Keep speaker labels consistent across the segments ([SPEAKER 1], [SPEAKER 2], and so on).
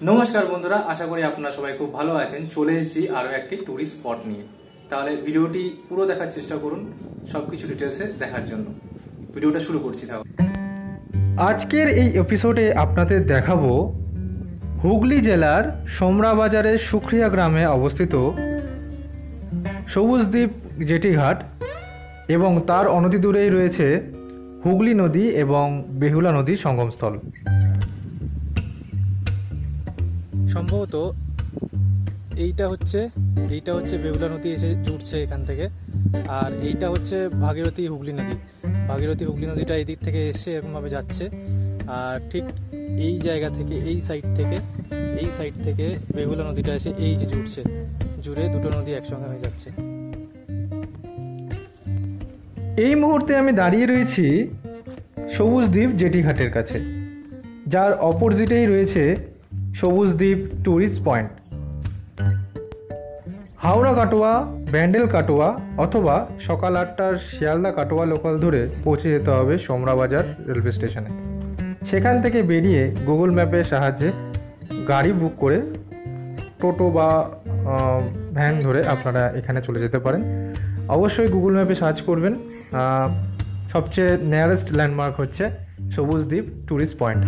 [SPEAKER 1] নমস্কার বন্ধুরা, আশা করি আপনারা সবাই খুব ভালো আছেন। চলে এসেছি আরও একটি ট্যুরিস্ট স্পট নিয়ে। তাহলে ভিডিওটি পুরো দেখার চেষ্টা করুন, সবকিছু ডিটেলসে দেখার জন্য। ভিডিওটা শুরু করছি তাহলে। আজকের এই এপিসোডে আপনাদের দেখাবো হুগলি জেলার সোমরা বাজারের সুখরিয়া গ্রামে অবস্থিত সবুজদ্বীপ জেটিঘাট এবং তার অনতি দূরেই রয়েছে হুগলি নদী এবং বেহুলা নদীর সঙ্গমস্থল। সম্ভবত এইটা হচ্ছে এইটা হচ্ছে বেহুলা নদী এসে জুটছে এখান থেকে। আর এইটা হচ্ছে ভাগীরথী হুগলি নদী। ভাগীরথী হুগলি নদীটা এই দিক থেকে এসে এরকমভাবে যাচ্ছে। আর ঠিক এই জায়গা থেকে, এই সাইড থেকে, এই সাইড থেকে বেহুলা নদীটা এসে এই যে জুটছে জুড়ে দুটো নদী একসঙ্গে হয়ে যাচ্ছে। এই মুহূর্তে আমি দাঁড়িয়ে রয়েছি সবুজ সবুজদ্বীপ জেটিঘাটের কাছে। যার অপোজিটেই রয়েছে সবুজদ্বীপ ট্যুরিস্ট পয়েন্ট হাওড়া কাটোয়া, ব্যান্ডেল কাটোয়া অথবা সকাল আটটার শিয়ালদা কাটোয়া লোকাল ধরে পৌঁছে যেতে হবে সোমরাবাজার রেলওয়ে স্টেশনে সেখান থেকে বেরিয়ে গুগল ম্যাপের সাহায্যে গাড়ি বুক করে টোটো বা ভ্যান ধরে আপনারা এখানে চলে যেতে পারেন। অবশ্যই গুগল ম্যাপে সার্চ করবেন। সবচেয়ে নিয়ারেস্ট ল্যান্ডমার্ক হচ্ছে সবুজদ্বীপ ট্যুরিস্ট পয়েন্ট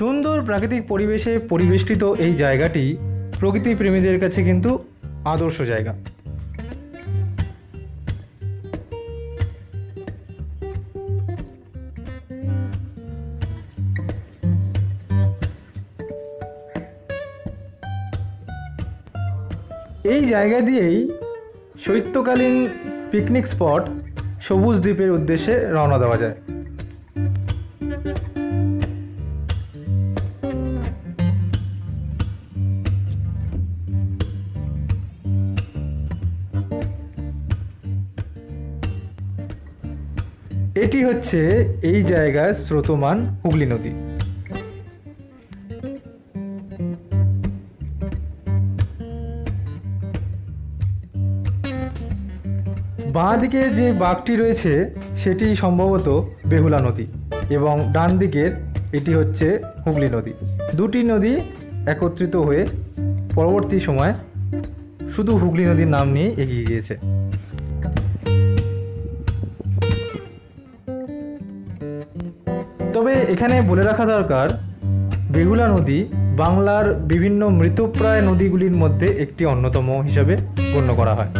[SPEAKER 1] সুন্দর প্রাকৃতিক পরিবেশে পরিবেষ্টিত এই জায়গাটি প্রকৃতি প্রেমীদের কাছে কিন্তু আদর্শ জায়গা। এই জায়গা দিয়েই শৈত্যকালীন পিকনিক স্পট সবুজ দ্বীপের উদ্দেশ্যে রওনা দেওয়া যায়। এটি হচ্ছে এই জায়গার স্রোতমান হুগলি নদী। বাঁ দিকে যে বাঘটি রয়েছে, সেটি সম্ভবত বেহুলা নদী এবং ডান দিকের এটি হচ্ছে হুগলি নদী। দুটি নদী একত্রিত হয়ে পরবর্তী সময় শুধু হুগলি নদীর নাম নিয়ে এগিয়ে গিয়েছে। তবে এখানে বলে রাখা দরকার, বেহুলা নদী বাংলার বিভিন্ন মৃতপ্রায় নদীগুলির মধ্যে একটি অন্যতম হিসাবে গণ্য করা হয়।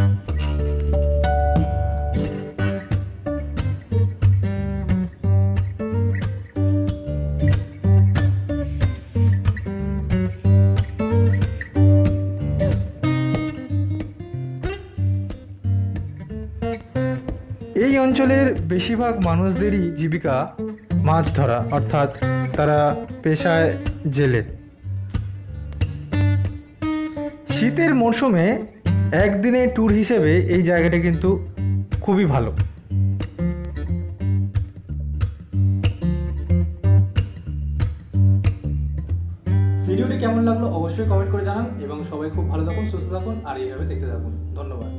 [SPEAKER 1] এই অঞ্চলের বেশিরভাগ মানুষদেরই জীবিকা মাছ ধরা, অর্থাৎ তারা পেশায় জেলে। শীতের মরশুমে একদিনের ট্যুর হিসেবে এই জায়গাটা কিন্তু খুবই ভালো। ভিডিওটি কেমন লাগল অবশ্যই কমেন্ট করে জানান এবং সবাই খুব ভালো থাকুন, সুস্থ থাকুন, আর এইভাবে দেখতে থাকুন। ধন্যবাদ।